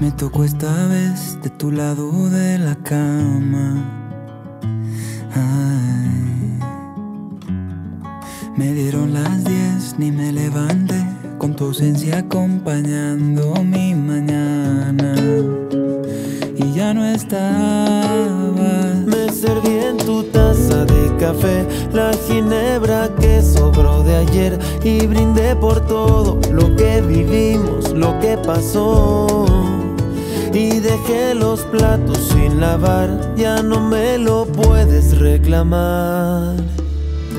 Me tocó esta vez de tu lado de la cama. Ay. Me dieron las diez, ni me levanté, con tu ausencia acompañando mi mañana. Y ya no estaba. Me serví en tu taza de café la ginebra que sobró de ayer y brindé por todo lo que vivimos, lo que pasó. Y dejé los platos sin lavar, ya no me lo puedes reclamar.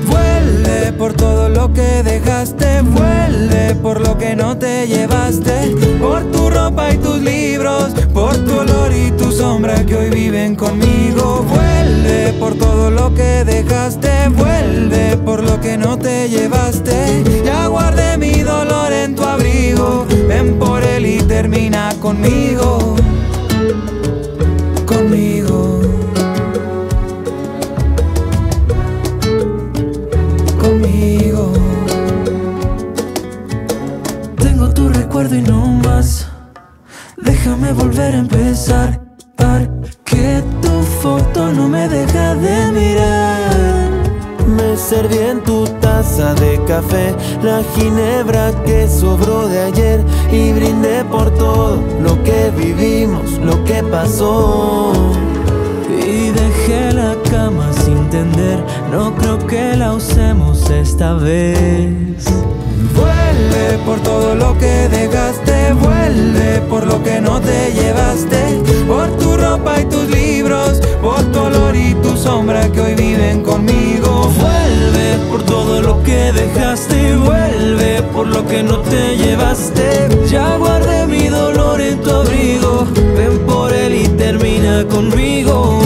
Vuelve por todo lo que dejaste, vuelve por lo que no te llevaste, por tu ropa y tus libros, por tu olor y tu sombra que hoy viven conmigo. Vuelve por todo lo que dejaste, vuelve por lo que no te llevaste. Ya guardé mi dolor en tu abrigo, ven por él y termina conmigo. Volver a empezar. Que tu foto no me deja de mirar. Me serví en tu taza de café la ginebra que sobró de ayer y brindé por todo lo que vivimos, lo que pasó. Y dejé la cama sin tender, no creo que la usemos esta vez. Vuelve por todo lo que dejaste, vuelve por lo que no que no te llevaste. Ya guardé mi dolor en tu abrigo, ven por él y termina conmigo.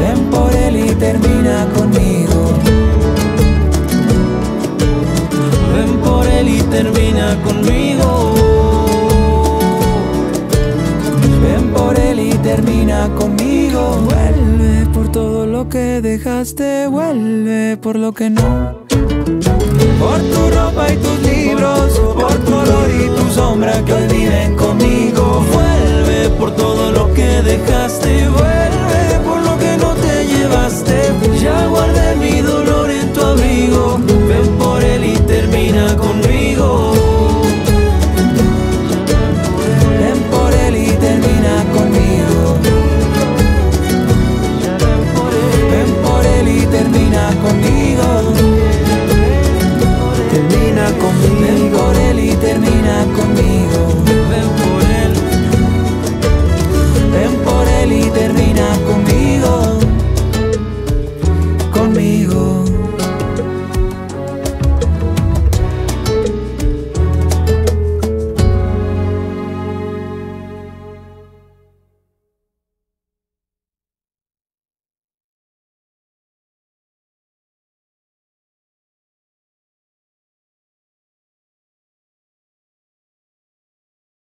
Ven por él y termina conmigo. Ven por él y termina conmigo. Ven por él y termina conmigo. Vuelve por todo lo que dejaste, vuelve por lo que no. Por tu ropa y libros,